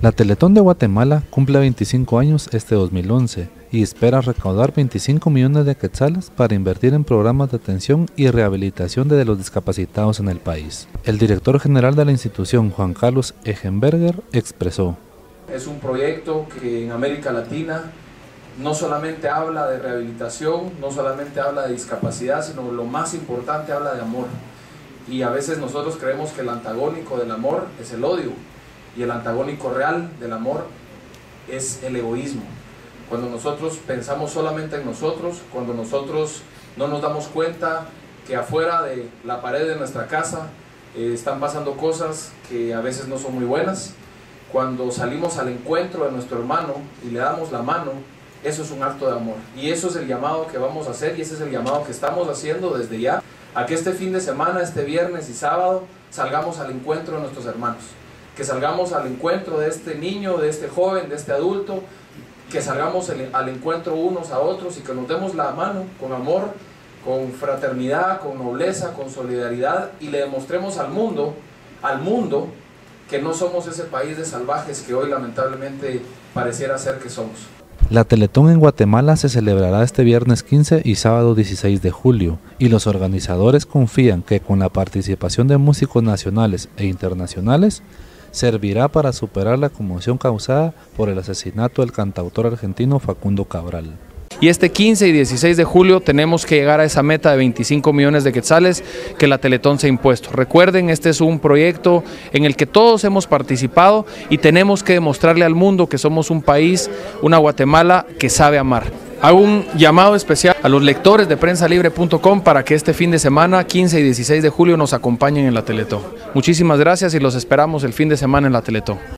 La Teletón de Guatemala cumple 25 años este 2011 y espera recaudar 25 millones de quetzales para invertir en programas de atención y rehabilitación de los discapacitados en el país. El director general de la institución, Juan Carlos Egenberger, expresó. Es un proyecto que en América Latina no solamente habla de rehabilitación, no solamente habla de discapacidad, sino lo más importante habla de amor. Y a veces nosotros creemos que el antagónico del amor es el odio y el antagónico real del amor es el egoísmo. Cuando nosotros pensamos solamente en nosotros, cuando nosotros no nos damos cuenta que afuera de la pared de nuestra casa eh, están pasando cosas que a veces no son muy buenas, cuando salimos al encuentro de nuestro hermano y le damos la mano, eso es un acto de amor. Y eso es el llamado que vamos a hacer y ese es el llamado que estamos haciendo desde ya, a que este fin de semana, este viernes y sábado, salgamos al encuentro de nuestros hermanos que salgamos al encuentro de este niño, de este joven, de este adulto, que salgamos al encuentro unos a otros y que nos demos la mano con amor, con fraternidad, con nobleza, con solidaridad y le demostremos al mundo, al mundo, que no somos ese país de salvajes que hoy lamentablemente pareciera ser que somos. La Teletón en Guatemala se celebrará este viernes 15 y sábado 16 de julio, y los organizadores confían que con la participación de músicos nacionales e internacionales, servirá para superar la conmoción causada por el asesinato del cantautor argentino Facundo Cabral. Y este 15 y 16 de julio tenemos que llegar a esa meta de 25 millones de quetzales que la Teletón se ha impuesto. Recuerden, este es un proyecto en el que todos hemos participado y tenemos que demostrarle al mundo que somos un país, una Guatemala que sabe amar. Hago un llamado especial a los lectores de prensalibre.com para que este fin de semana, 15 y 16 de julio, nos acompañen en la Teletón. Muchísimas gracias y los esperamos el fin de semana en la Teletón.